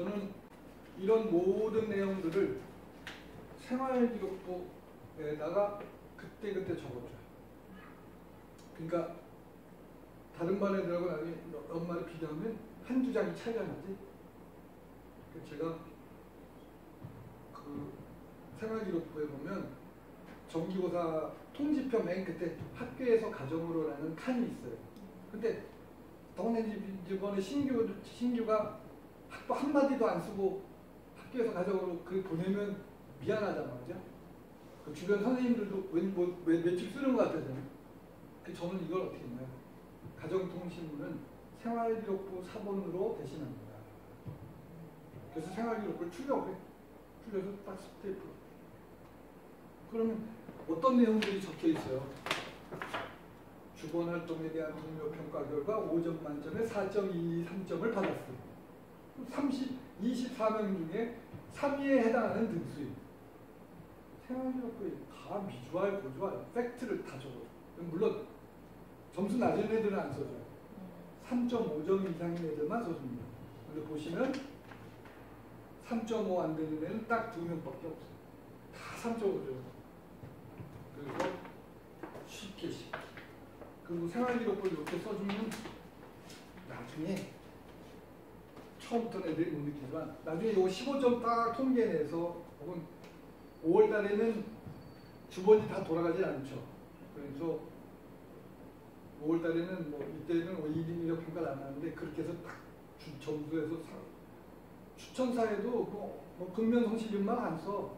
저는 이런 모든 내용들을 생활기록부에다가 그때그때 적어줘요. 그러니까 다른 반 애들하고 나중에 엄마를 비교하면 한두 장이 차이가 나지. 그러니까 제가 그 생활기록부에 보면 정기고사 통지표 맨 끝에 학교에서 가정으로라는 칸이 있어요. 근데 동네 이번에 신규 신규가 학부 한 마디도 안 쓰고 학교에서 가정으로 그 보내면 미안하단 말이죠. 그 주변 선생님들도 왠, 뭐, 며칠 쓰는 것 같아서요. 그 저는 이걸 어떻게 했나요? 가정통신문은 생활기록부 사본으로 대신합니다. 그래서 생활기록부를 출력해. 출력해서 딱 스테이프. 그러면 어떤 내용들이 적혀 있어요? 주본 활동에 대한 동료 평가 결과 5점 만점에 4.23점을 받았어요. 30, 24명 중에 3위에 해당하는 등수임. 생활기록부에 다 미주알, 고주알, 팩트를 다 적어요. 물론 점수 낮은 애들은 안 써줘요. 3.5점 이상인 애들만 써줍니다. 근데 보시면 3.5 안 되는 애는 딱 두 명밖에 없어요. 다 3.5죠. 그리고 쉽게 쉽게. 그리고 생활기록부를 이렇게 써주면 나중에 처음부터 애들이 못 느끼지만 나중에 이거 15점 딱 통계내서 혹은 5월 달에는 주번이 다 돌아가지 않죠. 그래서 5월 달에는 뭐 이때는 1인 1력 평가를 안 하는데 그렇게 해서 딱 주, 점수에서 사, 추천사에도 뭐, 뭐 근면 성실률만 안 써.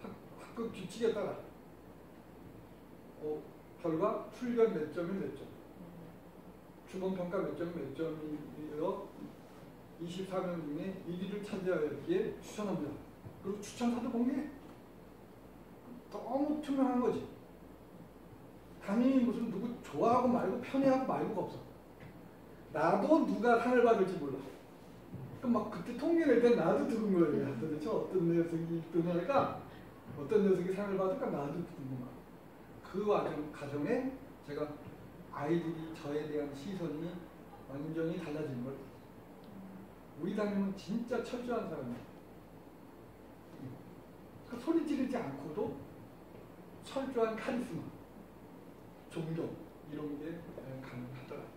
학, 학급 규칙에 따라 어, 결과 출결 몇 점이 몇 점. 주번 평가 몇 점이 몇 점이어 24명 중에 1위를 차지하기에 추천합니다. 그리고 추천사도 공개. 너무 투명한 거지. 당연히 무슨 누구 좋아하고 말고 편애하고 말고가 없어. 나도 누가 상을 받을지 몰라. 그럼 막 그때 통계 낼때 나도 들은 거예요. 도대체 어떤 녀석이 1등을 할까? 어떤 녀석이 상을 받을까? 나도 궁금하고. 그 과정, 가정에 제가 아이들이 저에 대한 시선이 완전히 달라진 걸 우리 담임은 진짜 철저한 사람이에요. 그 소리 지르지 않고도 철저한 카리스마, 존경 이런 게 가능하더라.